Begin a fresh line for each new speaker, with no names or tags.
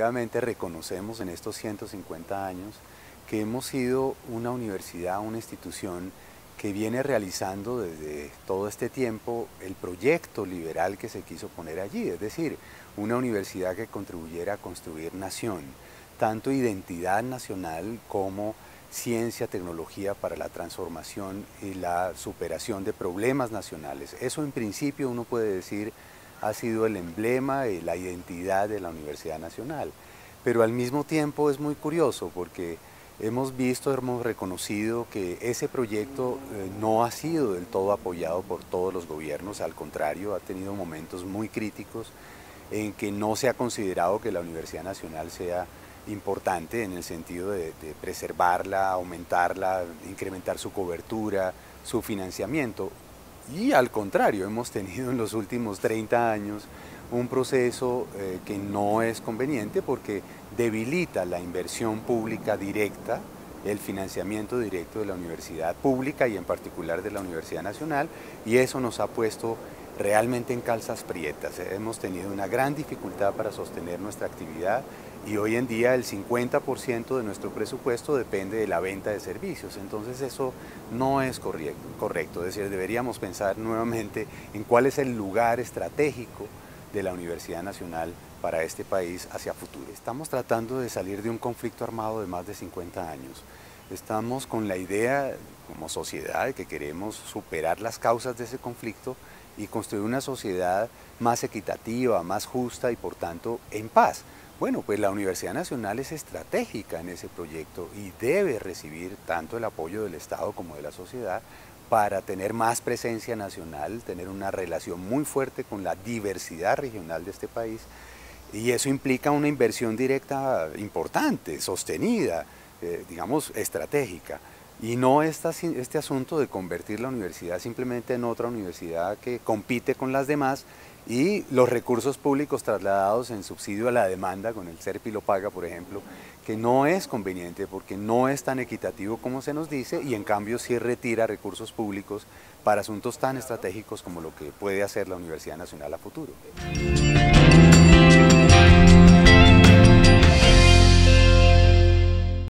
definitivamente reconocemos en estos 150 años que hemos sido una universidad, una institución que viene realizando desde todo este tiempo el proyecto liberal que se quiso poner allí, es decir, una universidad que contribuyera a construir nación, tanto identidad nacional como ciencia, tecnología para la transformación y la superación de problemas nacionales. Eso en principio uno puede decir ha sido el emblema la identidad de la Universidad Nacional. Pero al mismo tiempo es muy curioso porque hemos visto, hemos reconocido que ese proyecto eh, no ha sido del todo apoyado por todos los gobiernos, al contrario, ha tenido momentos muy críticos en que no se ha considerado que la Universidad Nacional sea importante en el sentido de preservarla, aumentarla, incrementar su cobertura, su financiamiento. Y al contrario, hemos tenido en los últimos 30 años un proceso eh, que no es conveniente porque debilita la inversión pública directa, el financiamiento directo de la universidad pública y en particular de la Universidad Nacional y eso nos ha puesto realmente en calzas prietas. Hemos tenido una gran dificultad para sostener nuestra actividad y hoy en día el 50% de nuestro presupuesto depende de la venta de servicios. Entonces eso no es correcto. Es decir, deberíamos pensar nuevamente en cuál es el lugar estratégico de la Universidad Nacional para este país hacia futuro. Estamos tratando de salir de un conflicto armado de más de 50 años. Estamos con la idea como sociedad que queremos superar las causas de ese conflicto y construir una sociedad más equitativa, más justa y por tanto en paz. Bueno, pues la Universidad Nacional es estratégica en ese proyecto y debe recibir tanto el apoyo del Estado como de la sociedad para tener más presencia nacional, tener una relación muy fuerte con la diversidad regional de este país y eso implica una inversión directa importante, sostenida, eh, digamos, estratégica. Y no este asunto de convertir la universidad simplemente en otra universidad que compite con las demás y los recursos públicos trasladados en subsidio a la demanda, con el CERPI lo paga, por ejemplo, que no es conveniente porque no es tan equitativo como se nos dice y en cambio sí retira recursos públicos para asuntos tan estratégicos como lo que puede hacer la Universidad Nacional a futuro.